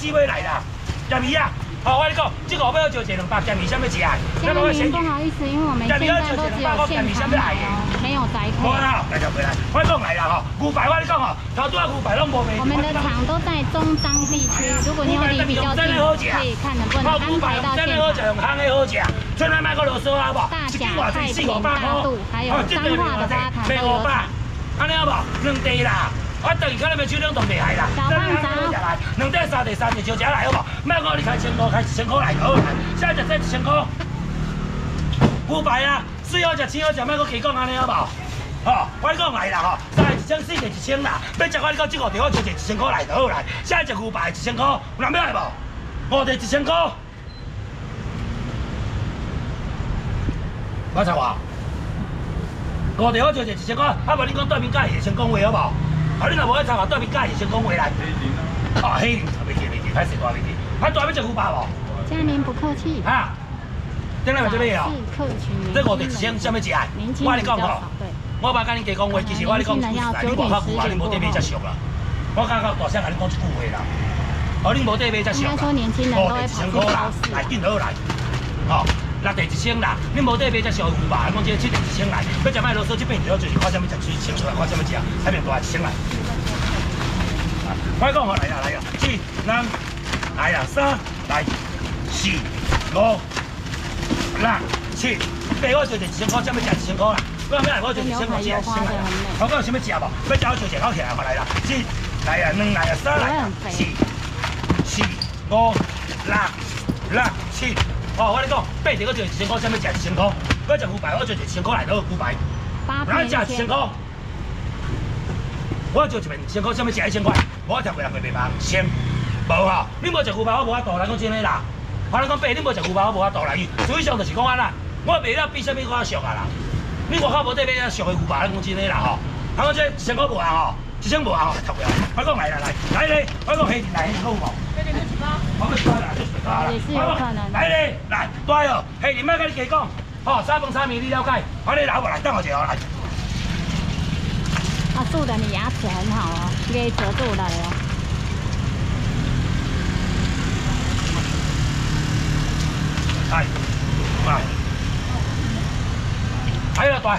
四尾来啦，咸鱼啊！好，我跟你讲，这个我要就一两百咸鱼，什么钱啊？嘉宾不好意思，因为我们现在都只有现场买哦，没有宅配。好啦，大家回来，我讲来啦吼，牛排我跟你讲吼，头拄啊牛排拢无卖。我们的厂都在中彰地区，如果你有离比较近，可以看能不能安排到现场。用香的好食，出来买个螺丝好不？大甲太平大肚，还有彰化的八坛都有。安尼好不？两地啦。我等于可能要手两都未害啦，小胖子，两袋三袋三袋就吃来好无？卖我你开千块，开一千块来好来，现在就这一千块，五百啊，水好食，青好食，卖我加讲安尼好无？好，我讲来啦吼，三一千四就一千啦，要食我你讲这个地方就一千块来就好来，现在就五百一千块，有人要来无？五袋一千块，我才话，五袋好就一千块，啊无你讲对面价会先讲话好无？啊！你若无爱参考，对面家己先讲回来。哦，黑林，未记未记，开始大未记。还大要食牛排无？嘉明不客气。啊，顶来买这边哦。是客群。这五点先什么食？我你讲吼，我爸跟你讲话，其实我你讲句实在，你外口牛排你无得买才俗啦。我刚刚大声跟你讲一句话啦。哦，你无得买才俗。应该说年轻人都会跑去超市。来，紧好来。哦，六地一千啦，你无得买才俗牛排，讲这七地一千来，要食麦螺丝这边主要就是看什么食，水清出来看什么食，海面大一千来。快讲，来呀来呀，一、两、来呀三、来四、五、六、七、八，我就一千块，什么食一千块啦？我咩来？我就一千块钱先来。我讲什么食无？要食我就食好起来，快来啦！一、来呀两、来呀三、来四、四、五、六、六、七。哦，我你讲，八条我就一千块，什么食一千块？我食牛排，我就一千块来到牛排。八百一千块。我就一面千块，什么食一千块？我条过人会袂忙，先无吼。你无食牛排，我无法度。咱讲真诶啦。我讲白，你无食牛排，我无法度来。最上就是讲安啦，我卖了比啥物我俗啊啦。你外口无得买啊俗诶牛排，咱讲真诶啦吼。我讲这一千块无啊吼，一千无啊吼，条过来。我讲来来来，来咧，我讲黑来黑好无？黑面几包？我们出来啦，就是啦。也是有可能。来咧，来，对哦，黑面卖甲你加讲，吼，三分三米你了解？我你老婆来等我一下来。啊，素的你牙齿很好哦，给折住了哟。哎，来，还有对，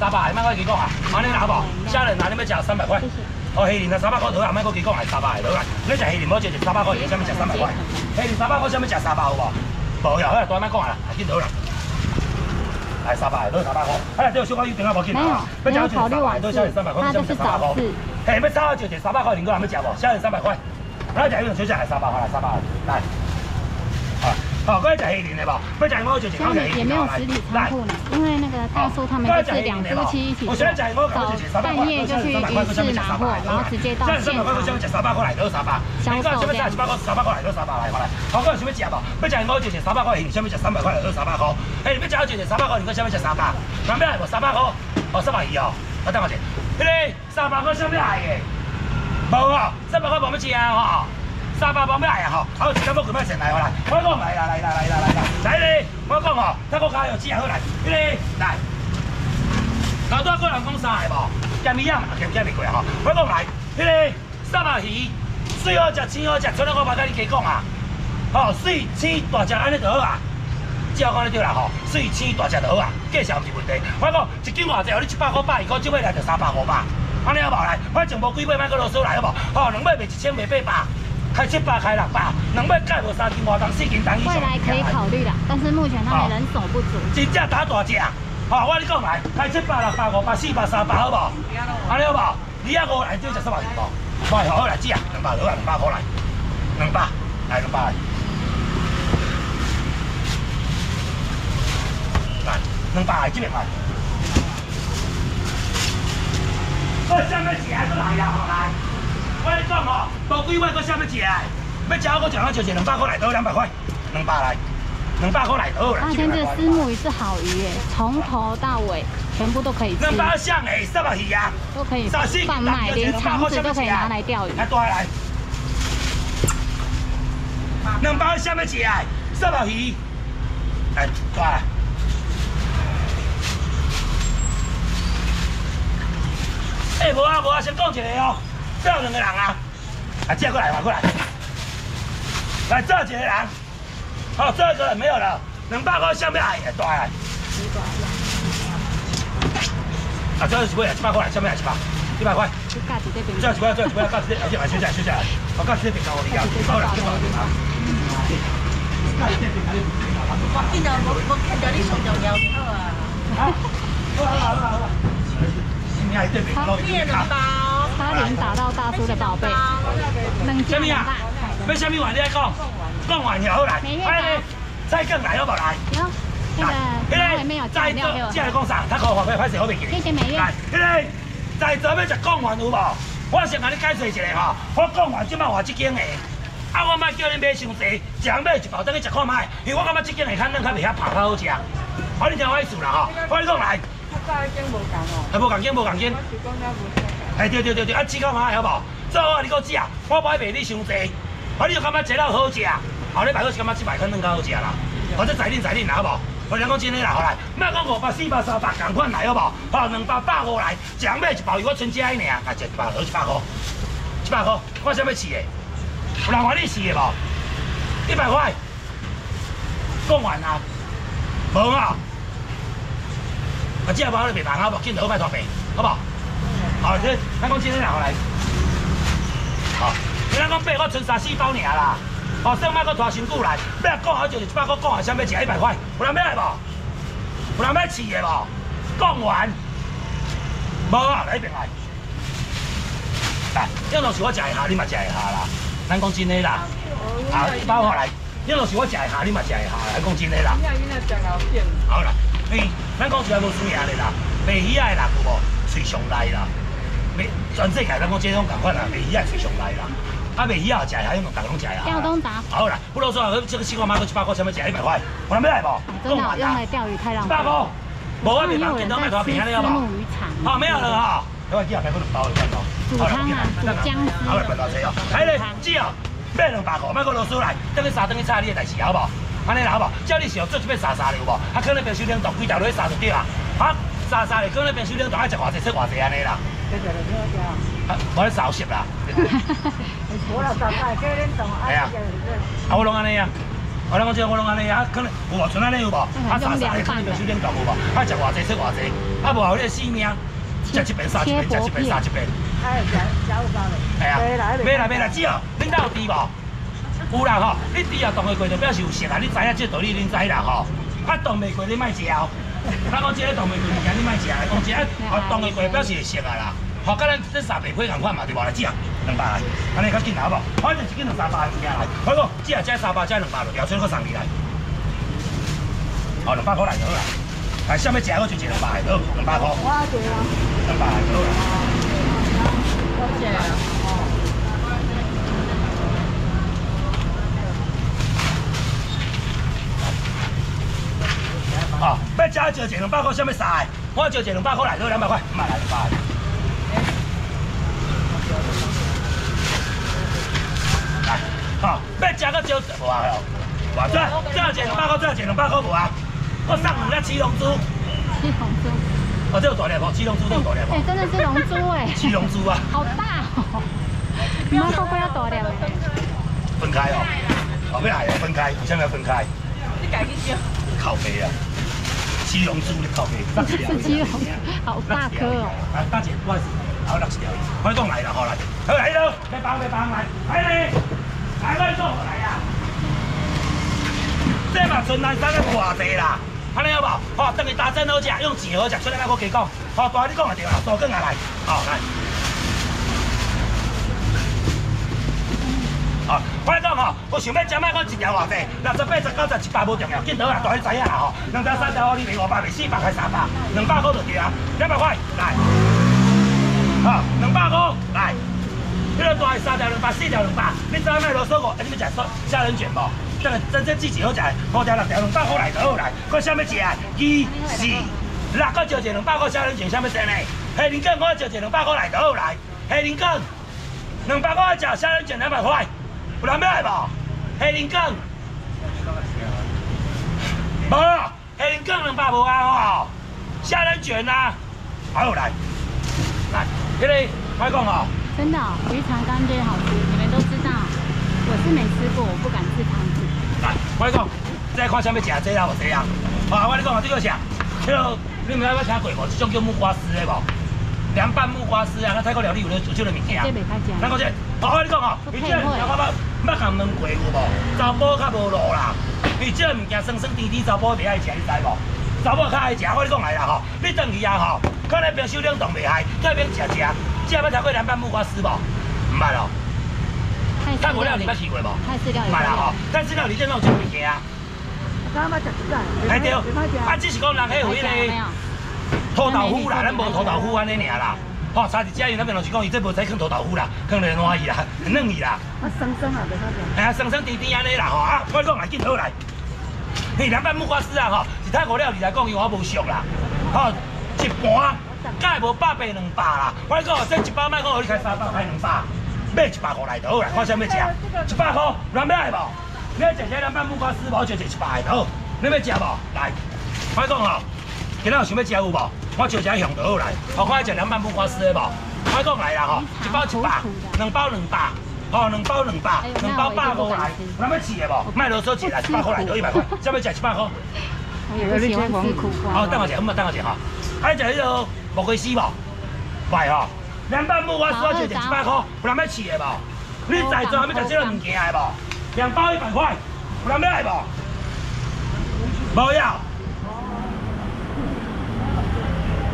三百，卖我几讲啊？安尼拿无？虾仁拿你要吃三百块。哦，黑鳞啊，三百块头啊，卖我几讲啊？三百的好啦。你食黑鳞要就三百块，下面食三百块。黑鳞三百块，下面食三百好无？无要，好啦，多卖讲啊，紧好啦。来三百，都三百块。哎，这个小可有电话无？没有，没有考虑完是，那就是早市。嘿，要炒就就三百块，林哥还没吃无？虾仁三百块，来食一种小食来三百块来三百块来。好，各位食黑鳞的不？不食我就食黑鳞。也没有实体仓库呢，因为那个大叔他们就是两夫妻一起做，早半夜就去鱼市拿货，然后直接到现场销售这样。三百块来，三百来，来。好，各位想要食无？要食我就食三百块，想要食三百块来，三百块。嘿，要食我就食三百块，你讲想要食三百？哪边来无？三百块？哦，三百二哦。我等我先。迄个三百块想要来的？无哦，三百块无要吃啊吼。三百包咩来啊？吼，好，今要佢咩成嚟？我来，我讲来啦，来啦，来啦，来啦，仔你，我讲吼，他个卡又只好来，你来，好多个人讲三个无，咸鱼啊，咸咸未贵吼，我讲来，你三百鱼，水好食，青好食，像我爸甲你加讲啊，吼，水青大只安尼就好啊，只要讲你对啦吼，水青大只就好啊，价钱毋是问题。我讲一斤偌济，你一百块百二块，即尾来就三百五百，安尼好无来？反正无几尾，买个啰嗦来好无？吼，两尾卖一千，卖八百。开七八，开六百，两百盖无三斤外重，四斤重以上。未来可以考虑的，但是目前他们人手不足。真正打大只，好，我你讲来，开七百、六百、五百、四百、三百，好无？安尼好无？二百五来，就食什么鱼无？快好来煮啊，两百好啊，两百好来，两百来两百来，来两百来这边来。我什么钱都来了，来。我你讲哦，多几万个啥物食？要食我讲，啊就一两百块来到两百块，两百来，两百块来到啦。阿先这丝木鱼是好鱼耶，从头到尾全部都可以吃。两百像诶，什么鱼啊？都可以贩卖，连肠子都可以拿来钓鱼。来多来，两百什么食？什么鱼？来多来。哎，无啊无啊，先讲一个哦。这两个人啊，啊，借过来，过来。来这几个人，好，这个没有了，两百块下面哎，大啊，啊，这是几块？七百块，下面来七百，一百块。这样几块？这样几块？告这边，休息下，休息下。我告这边搞我的，好了，这边啊。我见到我我见到你上就有好啊。好了好了好了。好，谢谢包。差点打到大叔的宝贝。什么啊？要什么话你来讲？讲完就好来。哎，再更来好不来？有。那个那个没有加料给我。再来讲啥？他可话费拍摄好未记？谢谢美月。来，那个在座要食讲完有无？我先甲你解释一下吼。我讲完即摆话即间的，啊，我莫叫你买伤济，食买一包等去食看卖，因为我感觉即间的可能较袂遐拍较好食。好，你听我意思啦吼。我你讲来。较早已经无共哦。还无共间无共间。哎，对对对对，啊，吃看卖好无？做好你给我食，我买卖你伤济，啊，你就感觉这了好食，后日卖好是感觉这摆可能较好食啦，或者在恁在恁啦，好无？我讲真的啦，好来，莫讲五百、四百、三百，共款来好无？好，两百百五来，一人买一包，如果存这呢，啊，一包好一百块，一百块，看啥物试的？有人话你试的无？一百块，讲完啊？无啊？啊，这包你别办啊，无见到好快脱皮，好不好？好，这咱讲真的啦，好来。哦，你讲八，我存三四包尔啦。哦，上摆搁拖辛苦来，要讲好就是一百块，讲完想要吃一百块，有人要来无？有人要试的无？讲完，无啊，来一边来。来，这东西我食一下，你嘛食一下啦。咱讲真的啦，啊，包下来，这东西我食一下，你嘛食一下，来讲真的啦。好啦，嘿，咱讲出来无输赢的啦，卖鱼仔的人有无？最上来啦。全世界咱讲这种共款啦，卖鱼也最上来啦。啊，卖鱼也食下，用大拢食下。钓东达。好啦，不啰嗦啊，这个四块买个七百块，想要食一百块，我来买来不？真的，用来钓鱼太浪费。八块，无啊，别买，见到买多便宜了好好，没有了哈。另外几下买个两包，两包。煮汤啊，煮姜丝。好来，笨大车哦。来嘞，只哦，买两百块，买个螺丝来，等你三等你炒你的代志好不？安尼啦好不？叫你想做一杯沙沙的有无？啊，可能变收两度，几条落去沙就对啊。好，沙沙的可能变收两度，爱食偌济出偌济安尼啦。我咧烧食啦。我啦烧菜，叫恁动啊。啊，啊我拢安尼啊，我拢讲这我拢安尼啊，可能有无像安尼有无？啊烧菜可能就少点重有无？啊食偌济出偌济，啊无后你性命，食一边杀一边，食一边杀一边。哎，食食有够嘞。系啊，买来买来，只哦，恁家有猪无？有啦吼，你猪啊冻会过就表示有食啊，你知影这道理恁知啦吼。啊冻未过你莫食哦。咱讲这个冻未过物件你莫食，讲这个啊冻会过表示会熟啊啦。好，甲咱这三百块同款嘛，对无来，只啊两百，安尼较紧好无？反正一斤两三百物件来，好个，只啊只三百，只两百，调出个送你来。好，两百块来就好啦。来，啥物食我就一两百，好，两百块。我做啊。两百就好啦。多谢。好，要加就一两百块，啥物菜？我就一两百块来，好，两百块，买来两百。好，要食个少无啊？哇，这这要钱两百块，这要钱两百块无啊？我送两只七龙珠。七龙珠。哦，这有大粒无？七龙珠都有大粒无？哎，真的是龙珠哎。七龙珠啊。好大哦。你妈说不要大粒的。分开哦。后面还要分开，为什么要分开？你改去叫。靠背啊。七龙珠的靠背。是七龙，好大颗哦。来，大姐，不好意思，好六十条，快讲来了，好来，好来喽，别帮别帮来，来嘞。来，我做来呀！这嘛纯南山的偌济啦，安尼好不好？好，等于打针好食，用钱好食，出来来我加讲。好，大你讲也对啦，多更下来。好，来。好，我讲我想要食麦，我一条偌济，六十八十九十一百无重要，见到啦，大你知影啦吼。两条三条，你卖五百，卖四百，还三百，两百块就对啊，两百块来。好，两百块来。这个大三条两百，四条两百，你知影卖啰嗦个？哎，你们食虾仁卷无？这个真正季节好食，五条六条两百块来就好来。搁啥物食？二四六个就一两百块虾仁卷，啥物事呢？黑林根我就一两百块来就好来。黑林根两百块食虾仁卷两百块，有人要来无？黑林根无，黑林根两百无啊吼，虾仁卷啊，好来来，这里快讲哦。真的，鱼肠干最好吃，你们都知道。我是没吃过，我不敢吃汤子。来，我跟你讲，再看啥物食这样无这样。好，我跟你讲啊，这个啥？这个你们有捌听过无？这种叫木瓜丝的无？凉拌木瓜丝啊，那泰国料理有咧做这个物件。这袂太食。咱讲这，好，我跟你讲哦，你这捌捌共问过有无？查甫较无路啦，伊这物件酸酸甜甜，查甫袂爱食，你知无？查某较爱食，我跟你讲来啦吼，你转去啊吼，可能冰箱冷冻袂害，在边食食，这捌食过凉拌木瓜丝无？唔捌咯。泰国料理捌试过无？泰式料理。唔捌啦吼，泰式料理这种食物件啊。刚刚食几个？哎对，啊只是讲人迄有迄个。土豆腐啦，咱无土豆腐安尼尔啦。吼，差一只伊那边就是讲，伊这无使放土豆腐啦，放莲花去啦，嫩去啦。啊，生生啊，袂好食。哎呀，生生甜甜安尼啦吼，啊，我讲来紧好来。嘿，凉拌木瓜丝啊吼，是泰国料理来讲，伊我无熟啦。吼，一盘，敢会无百八两百啦。我讲这一包卖讲，我你开三百开两百，买一百块来就好啦。看啥物食？一百块，人要来无？你要食这凉拌木瓜丝无？就食一百个好。你要食无？来，我讲吼。今仔有想要食有无？我招只向就好来，我看食凉拌木瓜丝的无？我讲来啦吼，一包一百，两包两百，吼两包两百，两包百五来，有要试的无？卖啰嗦一来，一百块来，就一百块，再要食一百块。我喜欢吃苦瓜。好，等我食，我等我食吼。爱食迄个木瓜丝无？卖吼！凉拌木瓜丝我就食一百块，有人要试的无？你在座要食这个物件的无？两包一百块，有人要来无？无要。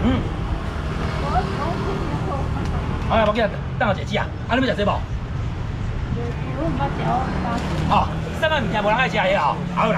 嗯。哎呀，我记得等我姐姐啊，啊你要食这无？我唔捌食，我唔捌。哦，什么物件无人爱食的哦？好。